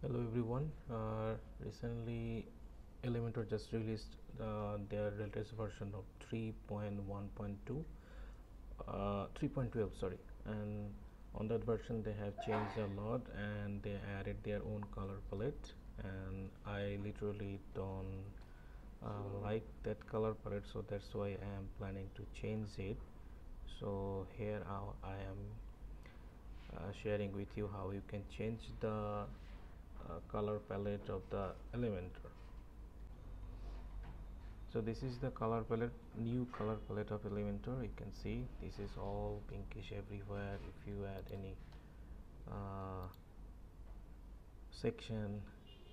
hello everyone. Uh, recently elementor just released uh, their latest version of 3.1.2 uh, 3.12 sorry. And on that version they have changed a lot and they added their own color palette. And i literally don't uh, like that color palette so that's why i am planning to change it. So here i am uh, sharing with you how you can change the uh, color palette of the elementor. So this is the color palette new color palette of elementor. You can see this is all pinkish everywhere. If you add any uh, section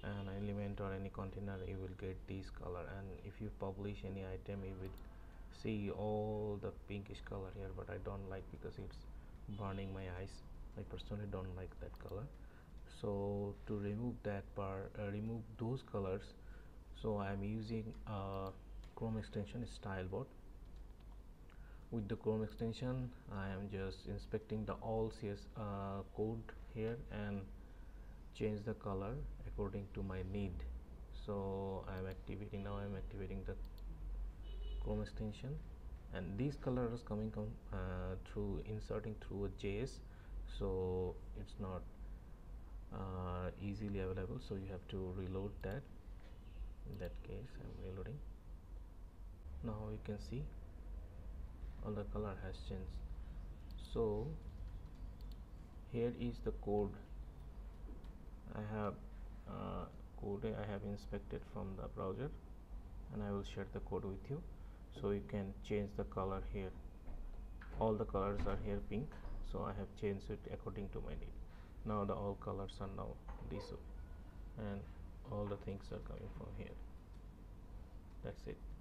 an element or any container you will get this color. And if you publish any item you will see all the pinkish color here but I don't like because it's burning my eyes. I personally don't like that color so to remove that part uh, remove those colors so I am using a Chrome extension stylebot with the Chrome extension I am just inspecting the all CS uh, code here and change the color according to my need. So I am activating now I am activating the Chrome extension. And these colors coming uh, through inserting through a JS so it's not uh, easily available so you have to reload that. In that case I'm reloading. Now you can see all the color has changed. So here is the code. I have uh, code I have inspected from the browser and I will share the code with you. So you can change the color here. All the colors are here pink so I have changed it according to my need now the all colors are now this way and all the things are coming from here. That's it